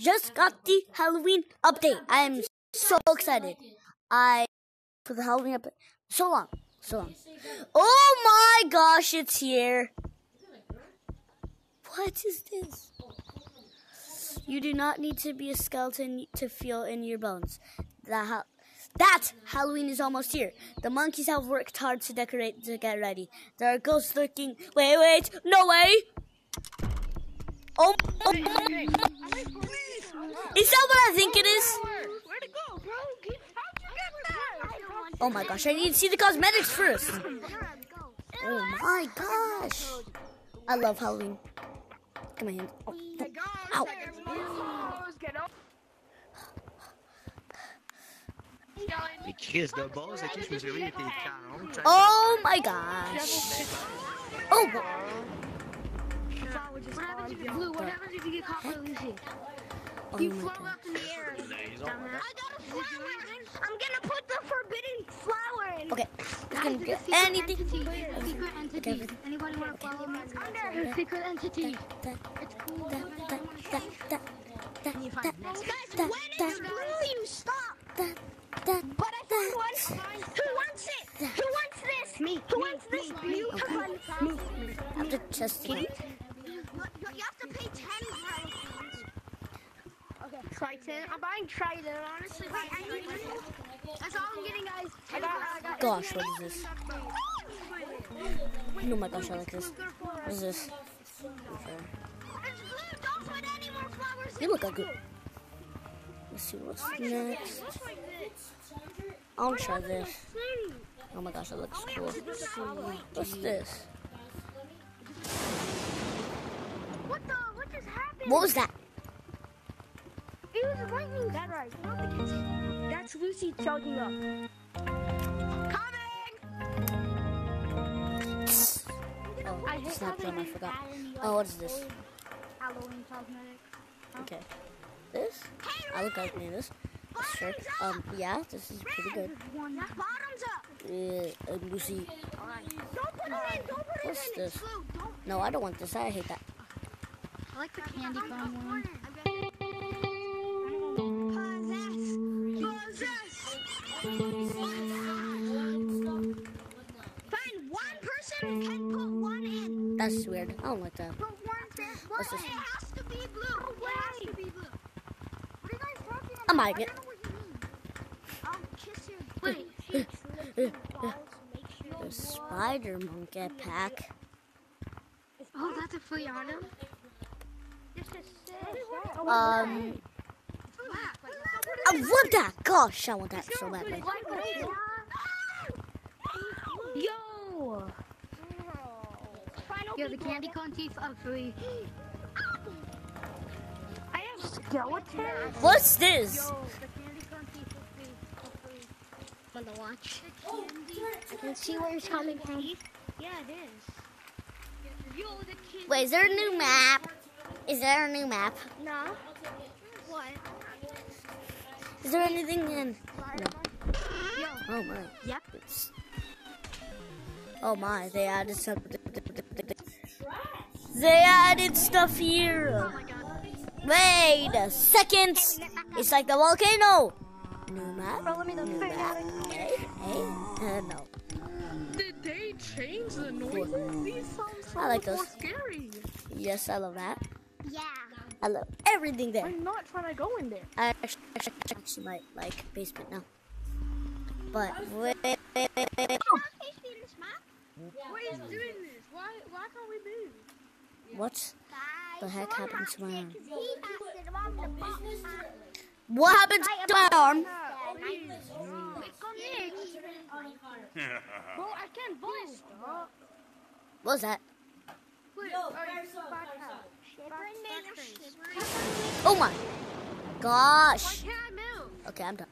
just got the Halloween update. I am so excited. I for the Halloween update. So long, so long. Oh my gosh, it's here. What is this? You do not need to be a skeleton to feel in your bones. That, ha- that Halloween is almost here. The monkeys have worked hard to decorate to get ready. There are ghosts lurking. Wait, wait, no way! Oh, oh, is that what I think it is? Where'd it go, bro? How'd you get that? Oh my gosh, I need to see the cosmetics first. Oh my gosh. I love Halloween. Come on, hand. Oh, no. Oh. Ow. Get up. Mais Chris de base, ok, je me suis réveillé, il était 40. check. My gosh. What happens if you blue? What happens if you get caught by Lucy? You my float gosh. up in the air. Nice. I got a flower. I'm gonna put the forbidden flower in. Okay, I Guys, can there's a get secret anything. Entity. A secret entity. Anybody want to follow me? There's a secret entity. Da, It's cool. da, da, da, da, da, da, Guys, da, when da, it's blue, you stop. da, da, But I found one. Who wants it? Who wants this? Me. Who wants this beautiful one? Me. I have to test it. You you have to pay ten pounds. Okay. Triton. I'm buying Triton, honestly. Wait, I need That's all I'm getting, guys. I got, I got Gosh, what is this? Oh my gosh, I like this. What is this? Okay. It's. Don't put any more flowers in. You look like good. Let's see what's next. I'll try this. Oh my gosh, that looks oh, cool. What's this? What the? What just happened? What was that? It was lightning strike. That's Lucy charging up. Coming. Oh, I hate Snapchat, having I forgot. Oh, what is this? Halloween cosmetic. Okay. This? I look like me this. This shirt. Um, yeah, this is pretty good. One. Bottoms up. Uh, and Lucy. Don't put it in. Don't put it What's this? It's blue. Don't. No, I don't want this. I hate that. I like the candy foam one. That's weird. I don't like that. Put one there. What's this? It has to be blue. It has to be blue. What are you guys talking about? I'm buying I it. don't know what you mean. I'll kiss your Wait. The spider monkey pack. Oh, that's a free item? Um, I want that. Gosh, I want that so badly. Yo, the candy corn teeth are free. I have skeletons. What's this? Yo, the candy corn teeth are free. Are free. Wanna watch? Let's see where it's coming from. Yeah, it is. Yo, the. Wait, is there a new map? Is there a new map? No. What? Is there anything in? Yo. Oh my. Yep. It's- Oh my, they added something. They added stuff here. Wait a second. It's like the volcano. New map. Bro, let. New map. Hey, hey. Uh, no. Did they change the noises? These sound so I like those. scary. Yes, I love that. Yeah. I love everything there. I'm not trying to go in there. I actually, actually, actually might like basement now. But wait, wait, wait, wait, wait. What is doing this? Why why can't we move? What the heck happened to my arm? What happened to my arm? What was that? Oh my gosh. Okay, I'm done.